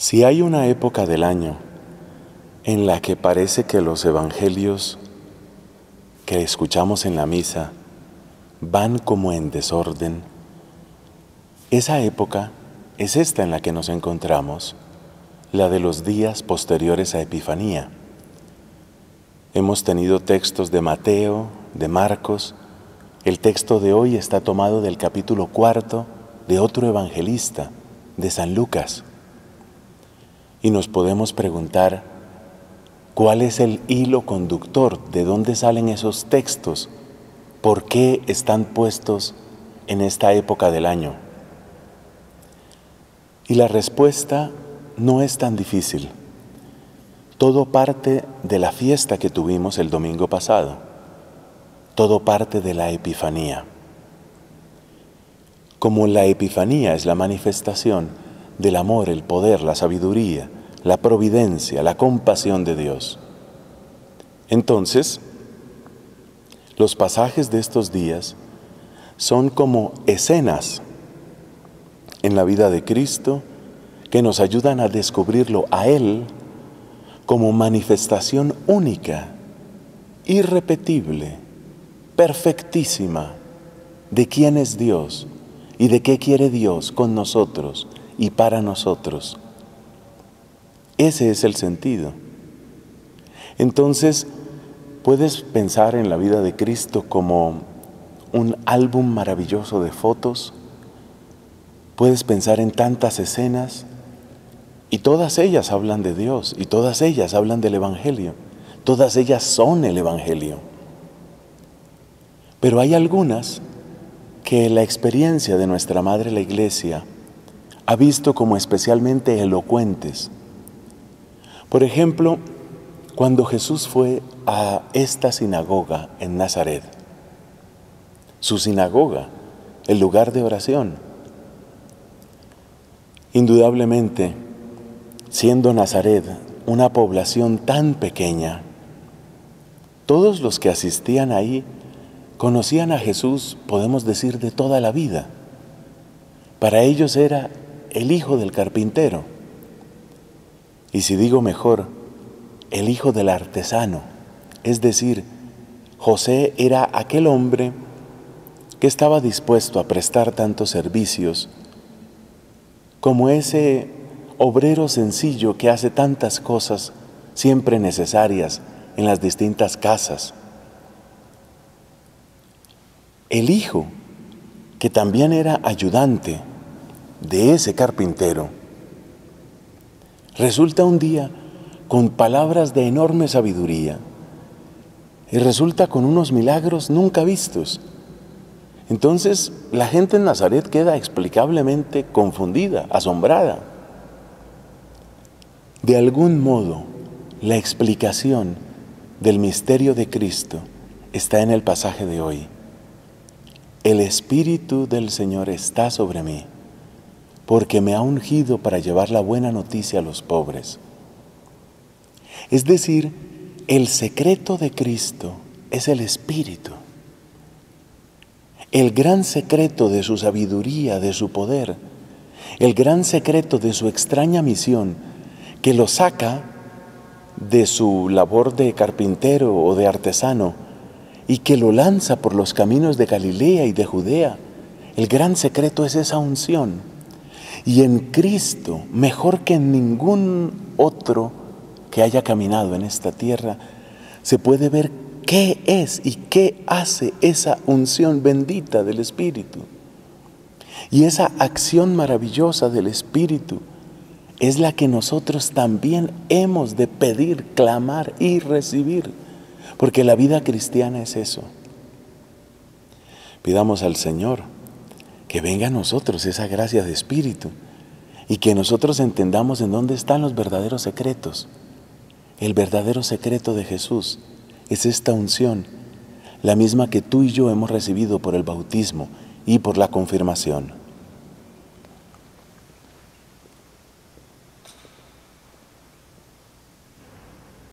Si hay una época del año en la que parece que los evangelios que escuchamos en la misa van como en desorden, esa época es esta en la que nos encontramos, la de los días posteriores a Epifanía. Hemos tenido textos de Mateo, de Marcos, el texto de hoy está tomado del capítulo cuarto de otro evangelista, de San Lucas. Y nos podemos preguntar, ¿cuál es el hilo conductor? ¿De dónde salen esos textos? ¿Por qué están puestos en esta época del año? Y la respuesta no es tan difícil. Todo parte de la fiesta que tuvimos el domingo pasado. Todo parte de la Epifanía. Como la Epifanía es la manifestación del amor, el poder, la sabiduría, la providencia, la compasión de Dios. Entonces, los pasajes de estos días son como escenas en la vida de Cristo que nos ayudan a descubrirlo a Él como manifestación única, irrepetible, perfectísima de quién es Dios y de qué quiere Dios con nosotros y para nosotros. Ese es el sentido. Entonces, puedes pensar en la vida de Cristo como un álbum maravilloso de fotos, puedes pensar en tantas escenas, y todas ellas hablan de Dios y todas ellas hablan del Evangelio. Todas ellas son el Evangelio. Pero hay algunas que la experiencia de nuestra Madre la Iglesia ha visto como especialmente elocuentes. Por ejemplo, cuando Jesús fue a esta sinagoga en Nazaret, su sinagoga, el lugar de oración, indudablemente siendo Nazaret una población tan pequeña, todos los que asistían ahí conocían a Jesús, podemos decir, de toda la vida. Para ellos era el hijo del carpintero. Y si digo mejor, el hijo del artesano. Es decir, José era aquel hombre que estaba dispuesto a prestar tantos servicios como ese obrero sencillo que hace tantas cosas siempre necesarias en las distintas casas. El hijo, que también era ayudante de ese carpintero, resulta un día con palabras de enorme sabiduría y resulta con unos milagros nunca vistos. Entonces la gente en Nazaret queda explicablemente confundida, asombrada. De algún modo, la explicación del misterio de Cristo está en el pasaje de hoy. El Espíritu del Señor está sobre mí, porque me ha ungido para llevar la buena noticia a los pobres. Es decir, el secreto de Cristo es el Espíritu. El gran secreto de su sabiduría, de su poder, el gran secreto de su extraña misión que lo saca de su labor de carpintero o de artesano y que lo lanza por los caminos de Galilea y de Judea. El gran secreto es esa unción. Y en Cristo, mejor que en ningún otro que haya caminado en esta tierra, se puede ver qué es y qué hace esa unción bendita del Espíritu. Y esa acción maravillosa del Espíritu es la que nosotros también hemos de pedir, clamar y recibir, porque la vida cristiana es eso. Pidamos al Señor que venga a nosotros esa gracia de espíritu y que nosotros entendamos en dónde están los verdaderos secretos. El verdadero secreto de Jesús es esta unción, la misma que tú y yo hemos recibido por el bautismo y por la confirmación.